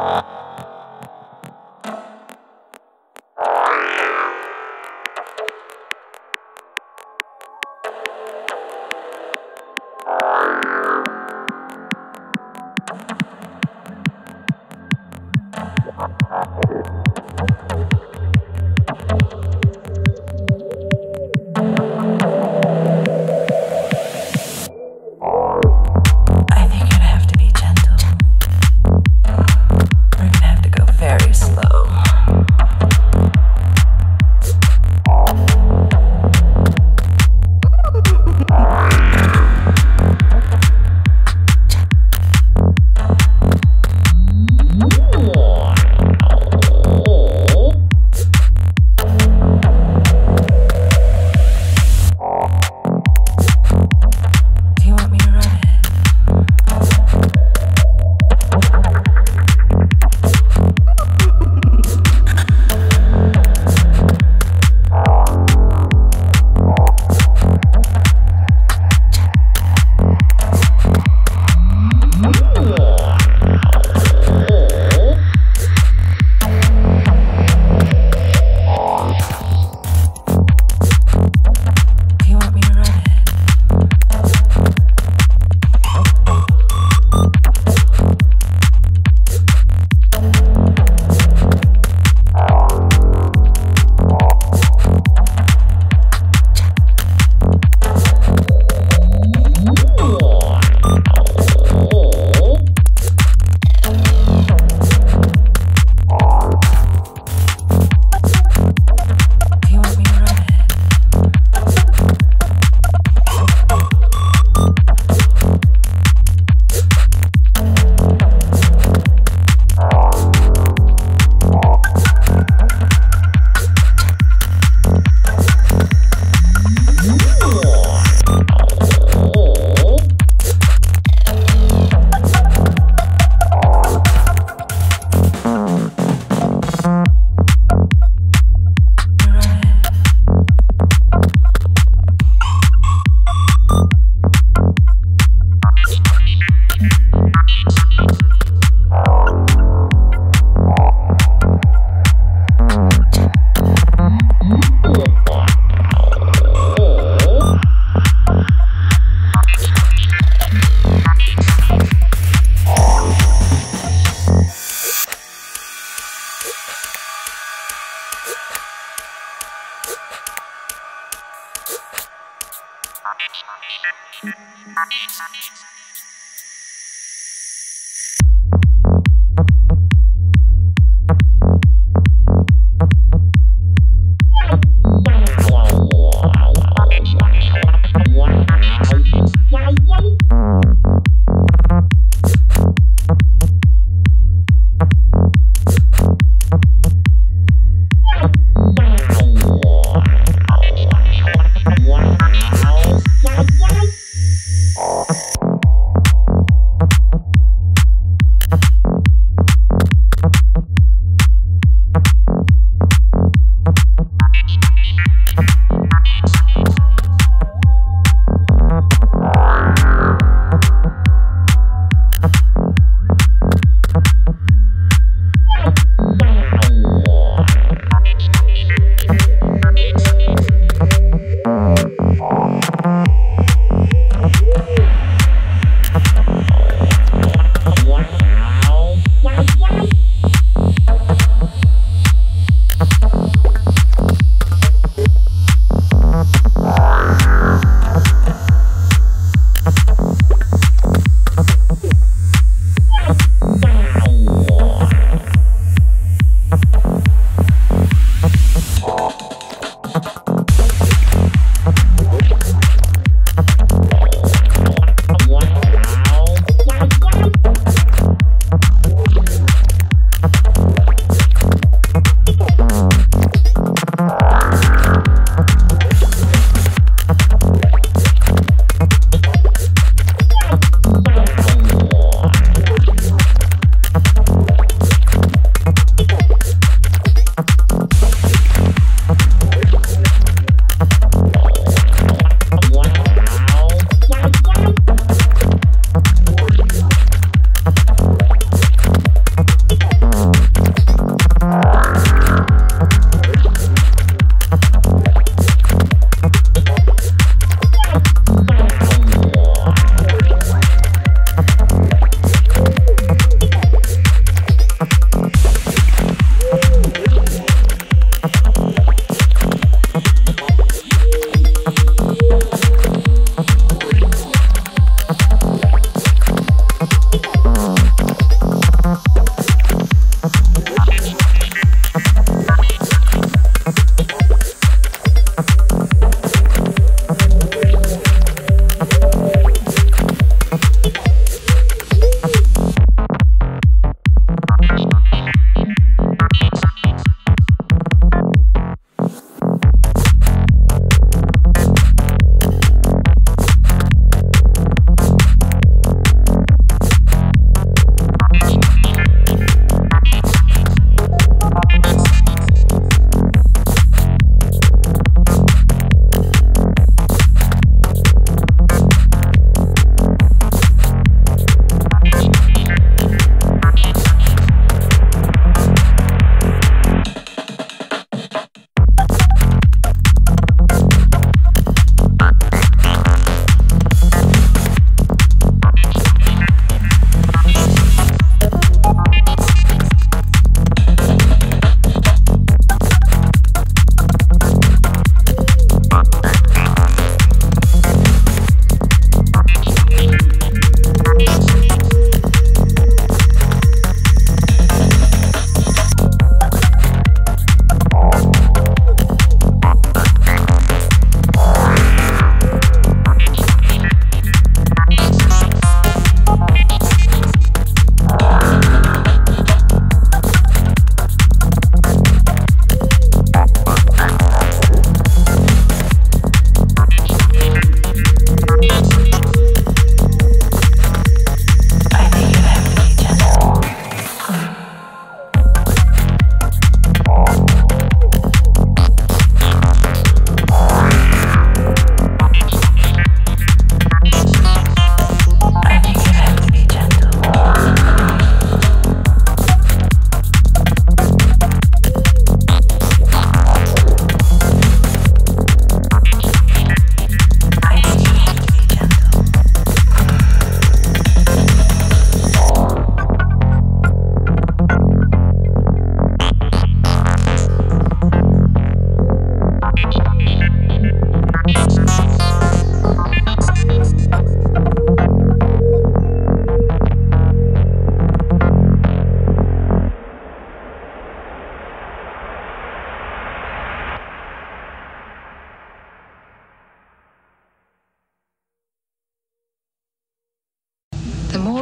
I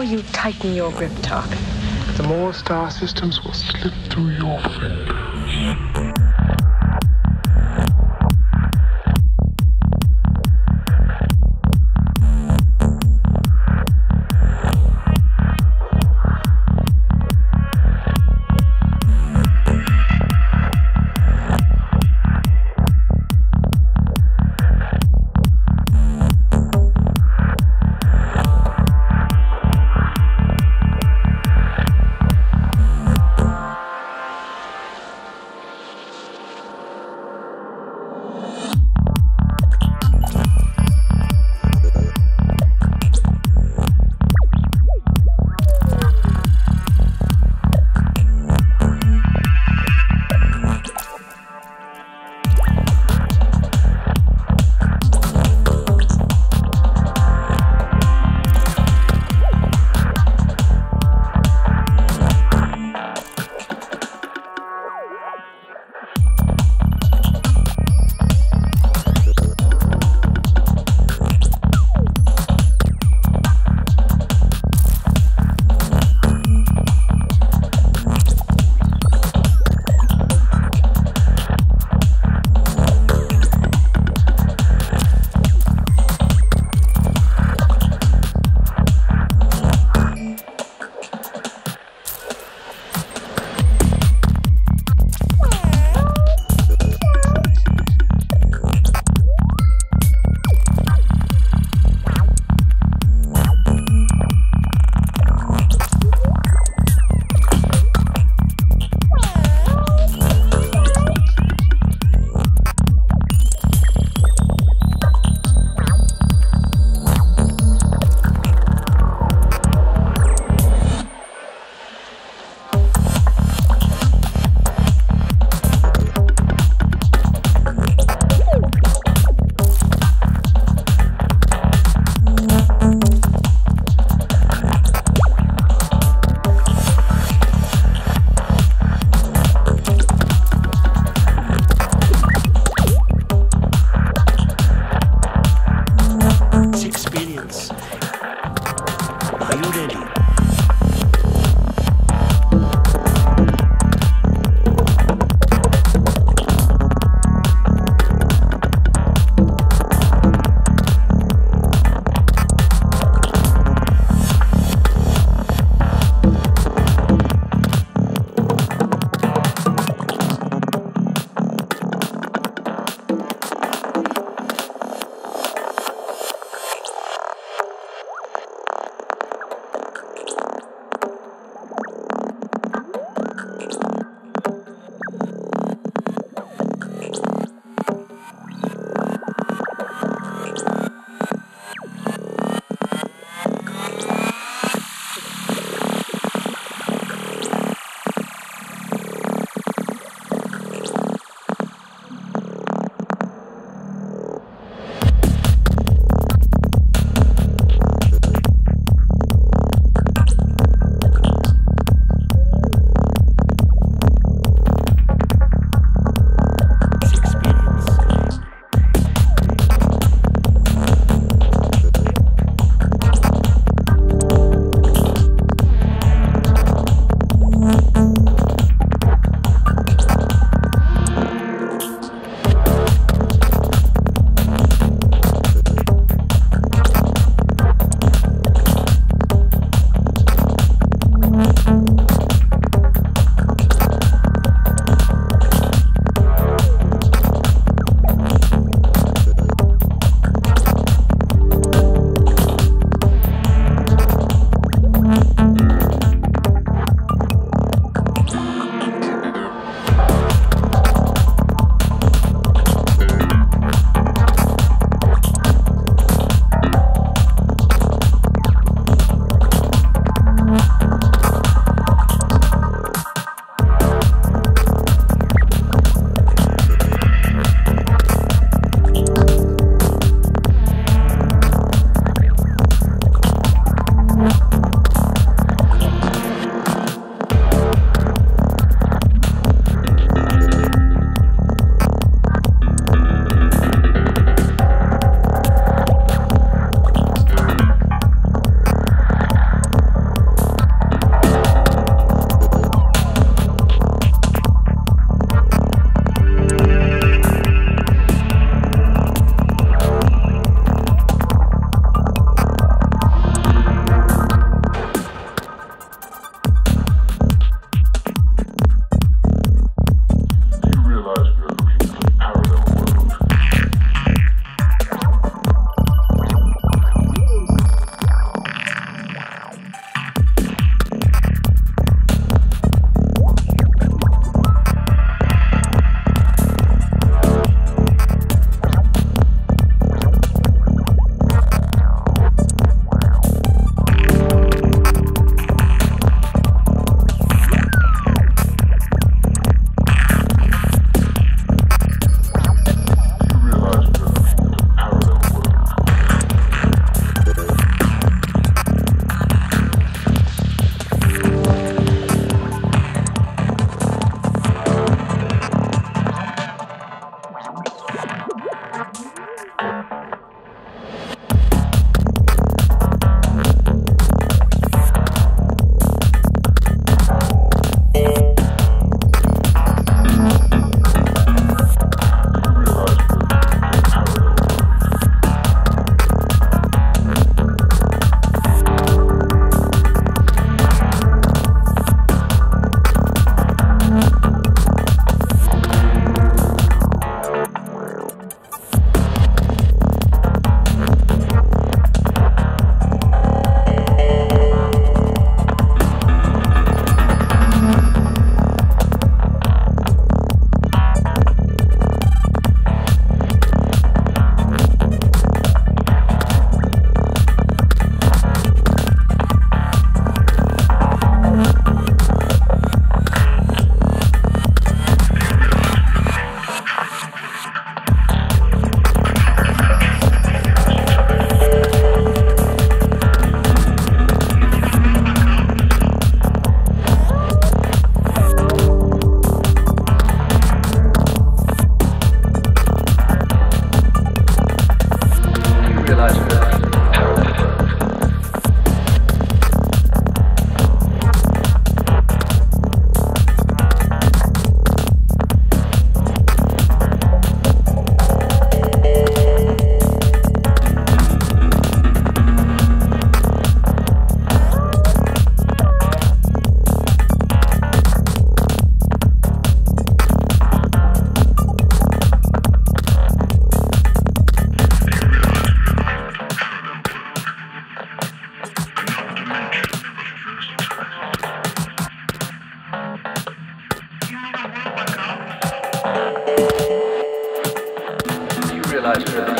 you tighten your grip, Talk. The more star systems will slip through your fingers. 啊就是